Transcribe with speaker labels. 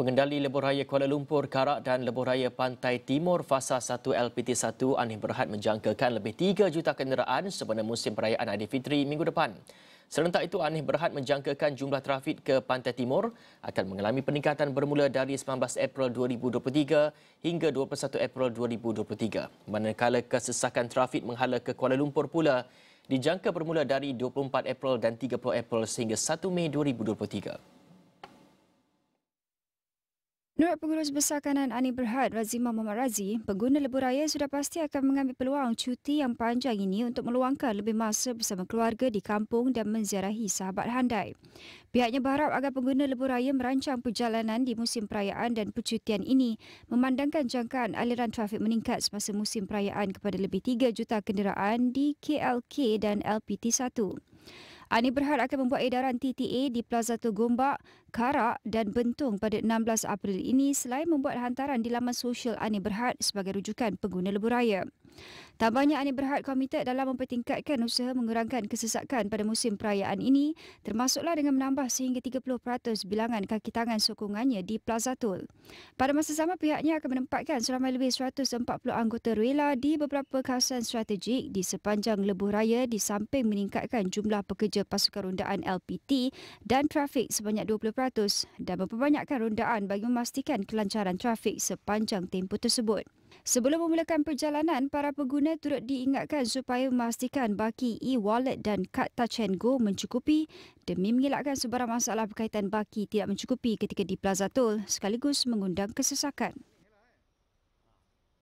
Speaker 1: Pengendali Lebuh Raya Kuala Lumpur, Karak dan Lebuh Raya Pantai Timur Fasa 1 LPT1 Anih Berhad menjangkakan lebih 3 juta kenderaan sebelum musim perayaan Aidilfitri minggu depan. Serentak itu, Anih Berhad menjangkakan jumlah trafik ke Pantai Timur akan mengalami peningkatan bermula dari 19 April 2023 hingga 21 April 2023. Manakala kesesakan trafik menghala ke Kuala Lumpur pula dijangka bermula dari 24 April dan 30 April sehingga 1 Mei 2023.
Speaker 2: Menurut Pengurus Besar Kanan Ani Berhad Razimah Muhammad Razi, pengguna lebuh raya sudah pasti akan mengambil peluang cuti yang panjang ini untuk meluangkan lebih masa bersama keluarga di kampung dan menziarahi sahabat handai. Pihaknya berharap agar pengguna lebuh raya merancang perjalanan di musim perayaan dan percutian ini memandangkan jangkaan aliran trafik meningkat semasa musim perayaan kepada lebih 3 juta kenderaan di KLK dan LPT1. Ani berharap akan membuat edaran TTA di Plaza Togombak, Karak dan Bentung pada 16 April ini selain membuat hantaran di laman sosial Ani Berhad sebagai rujukan pengguna lebuh raya. Tambahnya Ani berhad komited dalam mempertingkatkan usaha mengurangkan kesesakan pada musim perayaan ini termasuklah dengan menambah sehingga 30% bilangan kaki tangan sokongannya di Plaza Tol. Pada masa sama pihaknya akan menempatkan seramai lebih 140 anggota rela di beberapa kawasan strategik di sepanjang lebuh raya di samping meningkatkan jumlah pekerja pasukan rundaan LPT dan trafik sebanyak 20% dan memperbanyakkan rundaan bagi memastikan kelancaran trafik sepanjang tempoh tersebut. Sebelum memulakan perjalanan, para pengguna turut diingatkan supaya memastikan baki e-wallet dan kad touch and go mencukupi demi mengelakkan sebarang masalah berkaitan baki tidak mencukupi ketika di Plaza Tol sekaligus mengundang kesesakan.